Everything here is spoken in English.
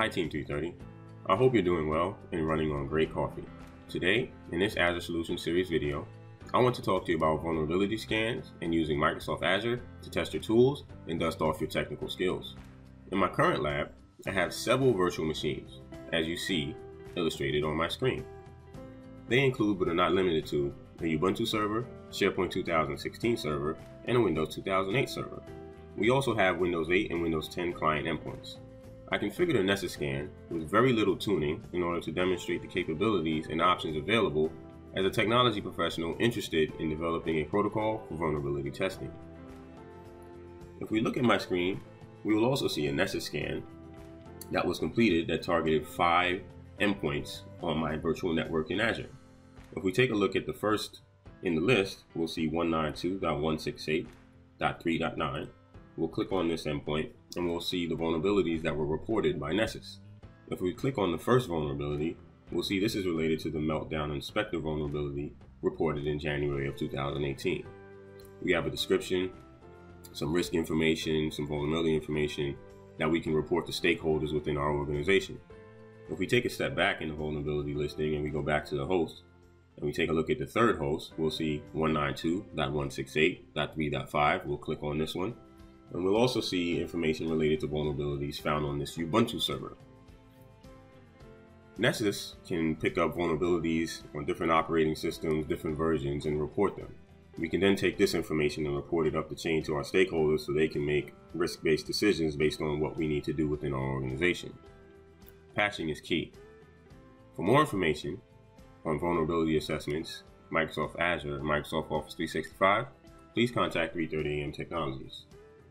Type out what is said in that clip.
Hi Team 330. I hope you're doing well and running on great coffee. Today, in this Azure Solutions series video, I want to talk to you about vulnerability scans and using Microsoft Azure to test your tools and dust off your technical skills. In my current lab, I have several virtual machines, as you see illustrated on my screen. They include but are not limited to a Ubuntu server, SharePoint 2016 server, and a Windows 2008 server. We also have Windows 8 and Windows 10 client endpoints. I configured a Nessus scan with very little tuning in order to demonstrate the capabilities and options available as a technology professional interested in developing a protocol for vulnerability testing. If we look at my screen, we will also see a Nessus scan that was completed that targeted five endpoints on my virtual network in Azure. If we take a look at the first in the list, we'll see 192.168.3.9. We'll click on this endpoint and we'll see the vulnerabilities that were reported by Nessus. If we click on the first vulnerability, we'll see this is related to the Meltdown and Spectre vulnerability reported in January of 2018. We have a description, some risk information, some vulnerability information that we can report to stakeholders within our organization. If we take a step back in the vulnerability listing and we go back to the host, and we take a look at the third host, we'll see 192.168.3.5. We'll click on this one. And we'll also see information related to vulnerabilities found on this Ubuntu server. Nessus can pick up vulnerabilities on different operating systems, different versions, and report them. We can then take this information and report it up the chain to our stakeholders so they can make risk based decisions based on what we need to do within our organization. Patching is key. For more information on vulnerability assessments, Microsoft Azure, Microsoft Office 365, please contact 330am Technologies.